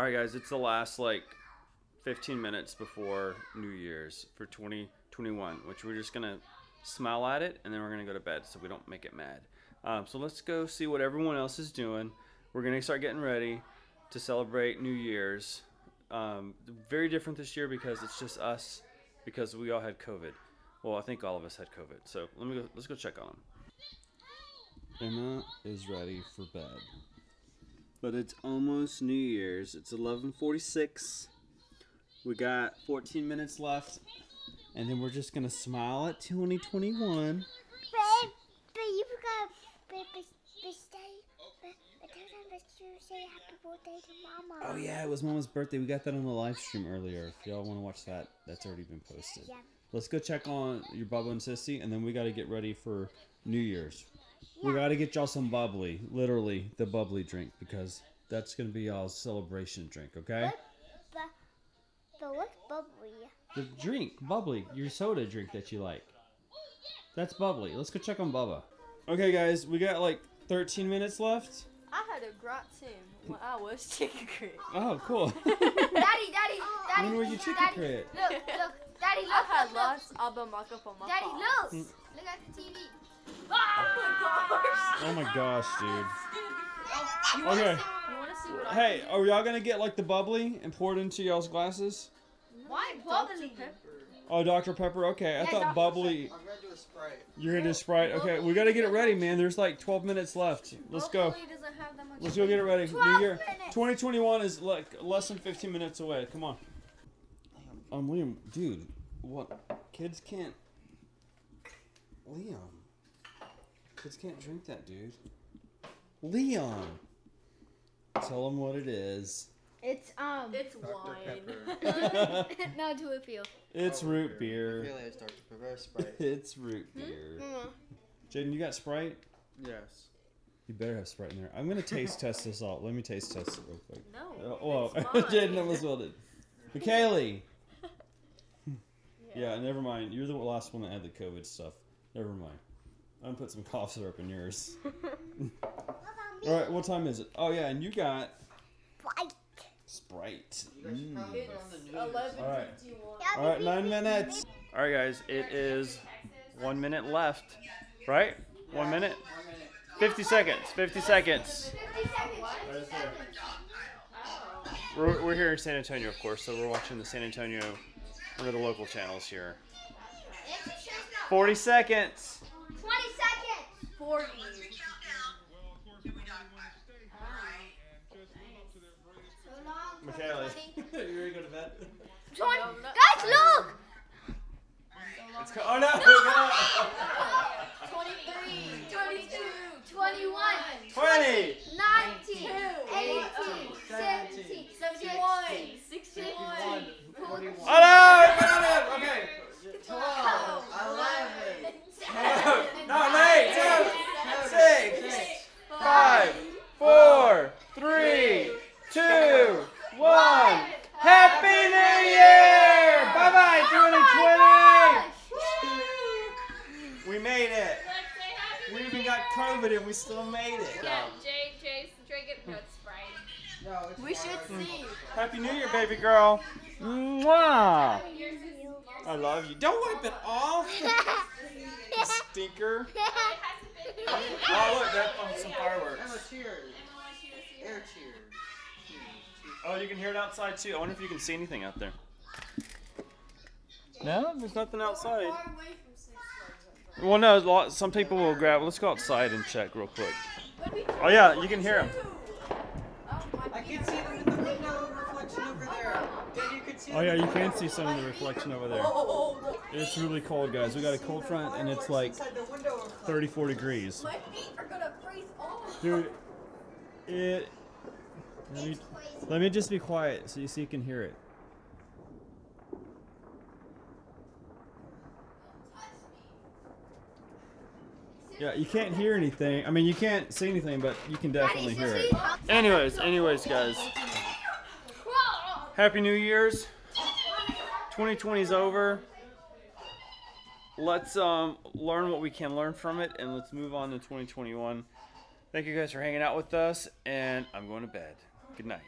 All right, guys, it's the last like 15 minutes before New Year's for 2021, which we're just gonna smile at it and then we're gonna go to bed so we don't make it mad. Um, so let's go see what everyone else is doing. We're gonna start getting ready to celebrate New Year's. Um, very different this year because it's just us because we all had COVID. Well, I think all of us had COVID. So let me go. Let's go check on them. Emma is ready for bed. But it's almost New Year's. It's 11:46. We got 14 minutes left, and then we're just gonna smile at 2021. But, but you forgot, but, but, but stay, but, but tell them that you say happy birthday to mama. Oh yeah, it was Mama's birthday. We got that on the live stream earlier. If y'all want to watch that, that's already been posted. Yeah. Let's go check on your Bubba and Sissy, and then we got to get ready for New Year's. We got to get y'all some bubbly, literally the bubbly drink, because that's gonna be y'all's celebration drink. Okay? But, but, but what's bubbly? The drink, bubbly, your soda drink that you like. That's bubbly. Let's go check on Bubba. Okay, guys, we got like 13 minutes left. I had a gratin when I was chicken crit. Oh, cool. Daddy, daddy, daddy. when were you chicken daddy, crit? Look, look, daddy, look. I look, had look, look. lots of makeup on my Daddy, face. look. Look at the TV. Oh my gosh, dude. You wanna Okay. see- You want see Hey, are y'all gonna get like the bubbly and pour it into y'all's glasses? Why bubbly? Dr. Pepper? Oh, Dr. Pepper. Okay, I Yeah, thought Dr. bubbly. I'm gonna do a Sprite. You're gonna do Sprite. Okay, we gotta get it ready, man. There's like 12 minutes left. Let's go. Bubbly doesn't have that much Let's go get it ready. New Year. 2021 is like less than 15 minutes away. Come on. Um, Liam, dude, what? Kids can't. Liam. Kids can't drink that, dude. Leon. Tell them what it is. It's, um, It's Dr. wine. Pepper. no, to a feel. It's Oh, root I beer. feel like it's Dr. Pepper Sprite. It's root hmm? beer. Mama. Jaden, you got Sprite? yes. You better have Sprite in there. I'm gonna taste test this out. Let me taste test it real quick. no. Oh, whoa. Jaden almost spilled it. Michaeli. Yeah, never mind. You're the last one that had the COVID stuff. Never mind. I'm gonna put some cough syrup in yours. All right, what time is it? Oh yeah, and you got Sprite. Sprite. You guys should Mm. probably put on the It's New Year's. 11 All right. All right, nine minutes. All right, guys, it is one minute left. Right? One minute. Fifty seconds. Fifty seconds. 50 seconds. We're, we're here in San Antonio, of course, so we're watching the San Antonio, one of the local channels here. 40 seconds. 20 seconds. 40. So once we count down, then we dogpile. Alright. So long. Michaela, you ready to go to bed? 20. No, no. Guys, look! It's co- oh no! no, 23, 22, 21, 20, 19, 19 18, 18, 18, 18 17, 16. 17, 17, 17, 17, 17, 17, 17, 17, 17, 17, 17, 17, 17, 17, 17, 17, 17, 17, 17, 17, 17, 17, 17, 17, 17, 17, 17, 17, 17, 17, 17, 17, 17, 17, 17, 17, 17, 17, 17, 17, 17, 17, 17, 17, 17, 17, 17, 17, 17, 17, 17, 17, 17, 17, 17, 17, 17, 17, 17, 17, 17, 17, 17, 17, 17, 17, 17, 17, 17, 17, 17, 17, 17, 17, 17, 17, 17, 17, 17, 17, 17, 17, 17, 17, 17, 17, 17, 17, 17, 17, 17, 17, 17, 17, 17, 17, 17, 17, 17, 17, 17, 17, 17, 17, 17, 17, 17, 17, 17, 17, 17, 17, 17, 17, 17, 17, 17, 17, 17, 17, 17, 17, We made it. We even got COVID and we still made it. Yeah, Jay, Jay's drinking no Sprite. No, it's We should see. Happy New Year, baby girl. Mwah! I love you. Don't wipe it off, stinker. Oh, oh look, that's oh, some fireworks. Emma, cheers. Air cheers. Oh, you can hear it outside too. I wonder if you can see anything out there. No, there's nothing outside. Well, no, a lot- some people will grab. Let's go outside and check real quick. Oh yeah, you can hear them. I can see them in the window reflection over there. Dad, you can see Oh yeah, you can see some of the reflection over there. Oh. It's really cold, guys. We got a cold front and it's like Inside the window reflection. 34 degrees. My feet are gonna freeze off. Dude, it. Let me, let me just be quiet so you, so you can hear it. Yeah, you can't hear anything. I mean, you can't see anything, but you can definitely hear it. Anyways, anyways, guys. Happy New Year's. 2020 is over. Let's um learn what we can learn from it, and let's move on to 2021. Thank you guys for hanging out with us, and I'm going to bed. Good night.